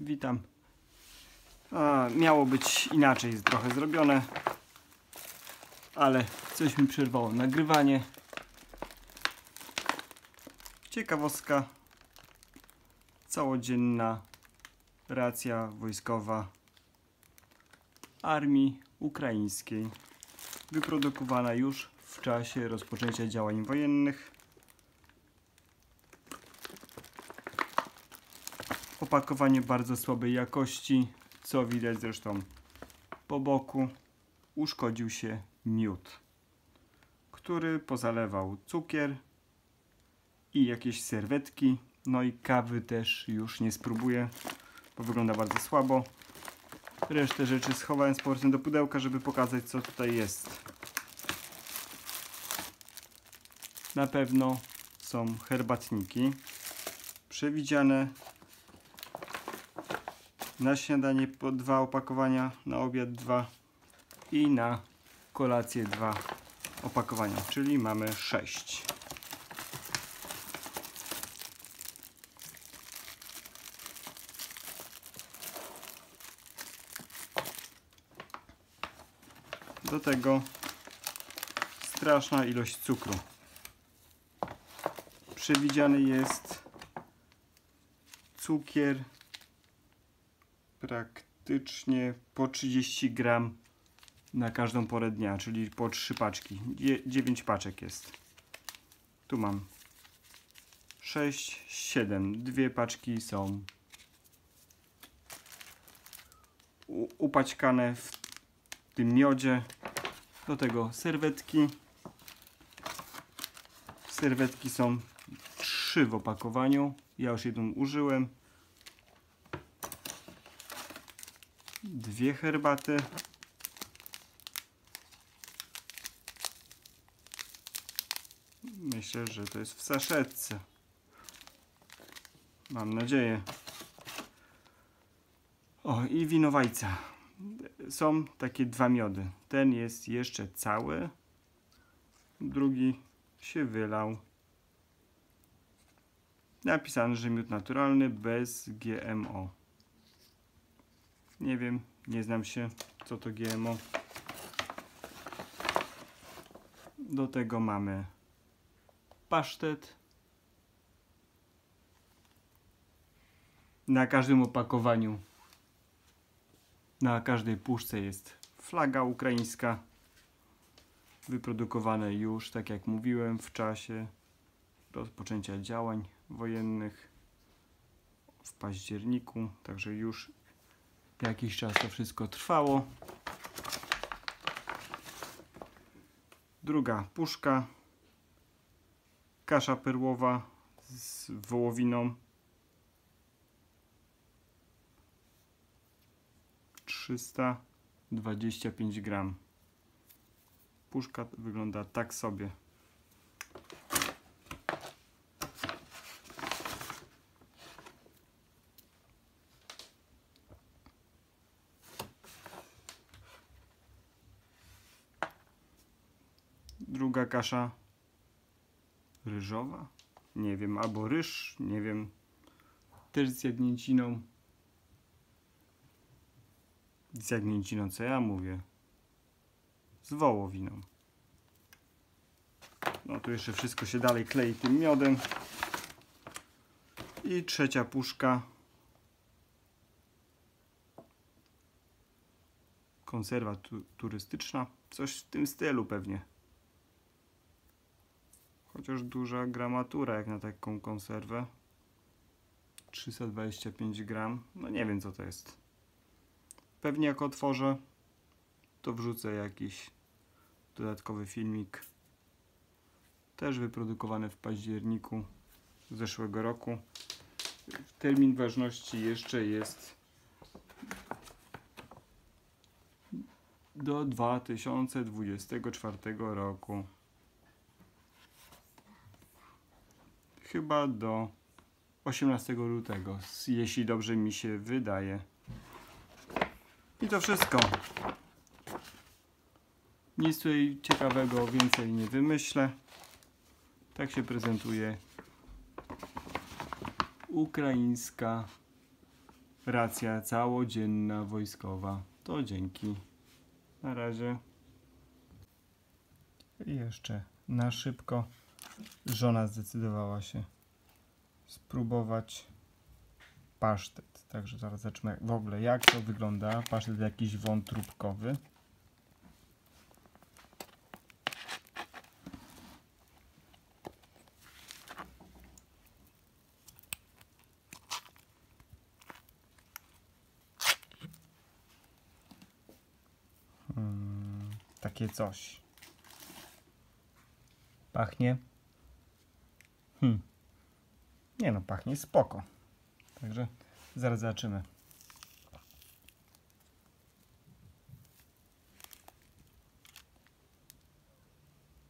witam. A, miało być inaczej trochę zrobione, ale coś mi przerwało nagrywanie. Ciekawostka. Całodzienna racja wojskowa armii ukraińskiej. Wyprodukowana już w czasie rozpoczęcia działań wojennych. Opakowanie bardzo słabej jakości, co widać zresztą po boku. Uszkodził się miód, który pozalewał cukier i jakieś serwetki. No i kawy też już nie spróbuję, bo wygląda bardzo słabo. Resztę rzeczy schowałem z powrotem do pudełka, żeby pokazać co tutaj jest. Na pewno są herbatniki przewidziane na śniadanie po dwa opakowania, na obiad dwa i na kolację dwa opakowania, czyli mamy sześć. Do tego straszna ilość cukru. Przewidziany jest cukier praktycznie po 30 gram na każdą porę dnia, czyli po 3 paczki. 9 paczek jest. Tu mam 6, 7. Dwie paczki są upaćkane w tym miodzie. Do tego serwetki. Serwetki są trzy w opakowaniu. Ja już jedną użyłem. Dwie herbaty. Myślę, że to jest w saszetce. Mam nadzieję. O, i winowajca. Są takie dwa miody. Ten jest jeszcze cały. Drugi się wylał. Napisane, że miód naturalny bez GMO. Nie wiem, nie znam się co to GMO. Do tego mamy pasztet. Na każdym opakowaniu, na każdej puszce jest flaga ukraińska. Wyprodukowane już, tak jak mówiłem, w czasie rozpoczęcia działań wojennych w październiku, także już jakiś czas to wszystko trwało. Druga puszka, kasza perłowa z wołowiną. 325 gram. Puszka wygląda tak sobie. Druga kasza ryżowa, nie wiem, albo ryż, nie wiem, też z jagnięciną. Z jagnięciną, co ja mówię? Z wołowiną. No tu jeszcze wszystko się dalej klei tym miodem. I trzecia puszka. Konserwa tu turystyczna. Coś w tym stylu pewnie. Chociaż duża gramatura jak na taką konserwę. 325 gram. No nie wiem co to jest. Pewnie jak otworzę, to wrzucę jakiś dodatkowy filmik. Też wyprodukowany w październiku zeszłego roku. Termin ważności jeszcze jest do 2024 roku. Chyba do 18 lutego, jeśli dobrze mi się wydaje. I to wszystko. Nic tutaj ciekawego więcej nie wymyślę. Tak się prezentuje ukraińska racja całodzienna wojskowa. To dzięki. Na razie. I jeszcze na szybko żona zdecydowała się spróbować pasztet. Także zaraz zobaczymy w ogóle jak to wygląda. Pasztet jakiś wątróbkowy. Hmm, takie coś. Pachnie. Hmm. Nie no, pachnie spoko. Także zaraz zobaczymy.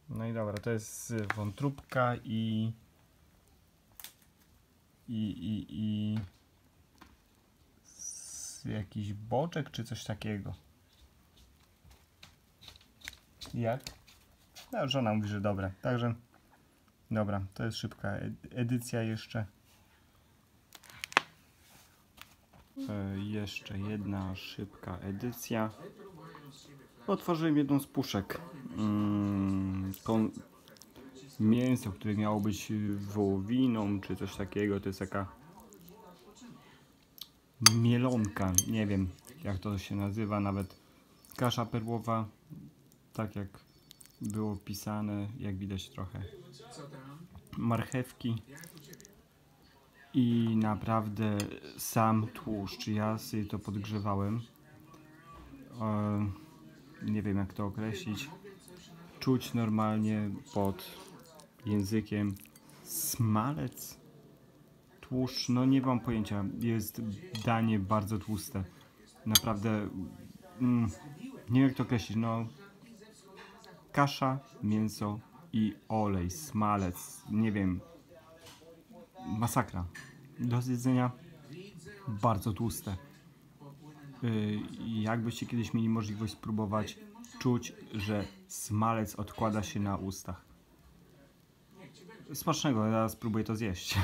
No i dobra, to jest wątróbka i i i i z jakiś boczek czy coś takiego. Jak? No, żona mówi, że dobre. Także dobra, to jest szybka ed- edycja jeszcze. E, jeszcze jedna szybka edycja. Otworzyłem jedną z puszek. Mm, kon- mięso, które miało być wołowiną, czy coś takiego. To jest taka mielonka. Nie wiem, jak to się nazywa. Nawet kasza perłowa. Tak jak było pisane, jak widać trochę marchewki i naprawdę sam tłuszcz. Ja sobie to podgrzewałem. E, nie wiem jak to określić. Czuć normalnie pod językiem smalec, tłuszcz. No nie mam pojęcia. Jest danie bardzo tłuste. Naprawdę mm, nie wiem jak to określić. No kasza, mięso i olej, smalec. Nie wiem. Masakra. Do zjedzenia bardzo tłuste. Yy, jakbyście kiedyś mieli możliwość spróbować, czuć, że smalec odkłada się na ustach. Smacznego, ja spróbuję to zjeść.